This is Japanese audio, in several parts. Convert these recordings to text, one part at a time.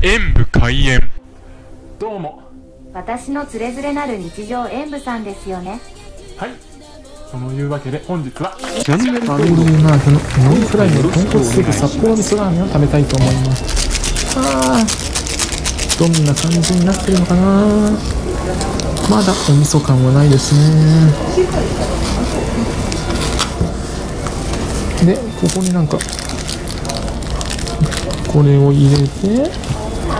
演武開演。どうも。私のつれづれなる日常演舞さんですよね。はい。そのいうわけで本日は。ハローマークのノンフライの豚骨スープ札幌味噌ラーメンを食べたいと思います。さあどんな感じになってるのかな。まだお味噌感はないですね。でここになんかこれを入れてこ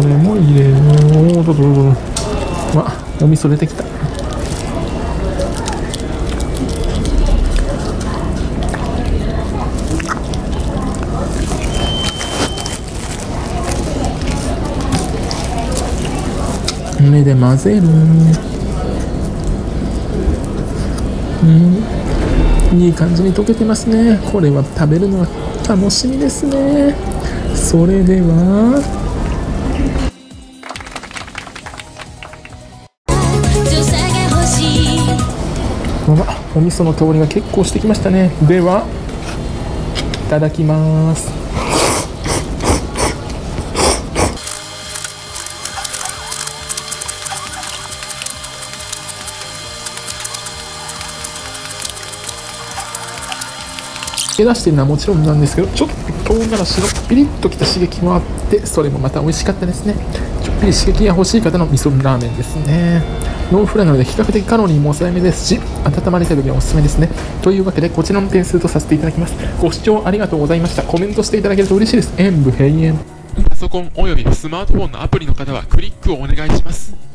れも入れるおおどうぞどうぞ。わお味噌出てきた。目で混ぜる。うん。いい感じに溶けてますね。これは食べるのは楽しみですね。それでは。お味噌の香りが結構してきましたね。ではいただきます。出してるのはもちろんなんですけどちょっと唐辛子のピリッときた刺激もあってそれもまた美味しかったですね。ちょっぴり刺激が欲しい方の味噌ラーメンですね。ノンフライなので比較的カロリーも抑えめですし温まりたい時におすすめですね。というわけでこちらの点数とさせていただきます。ご視聴ありがとうございました。コメントしていただけると嬉しいです。演武閉園。パソコンおよびスマートフォンのアプリの方はクリックをお願いします。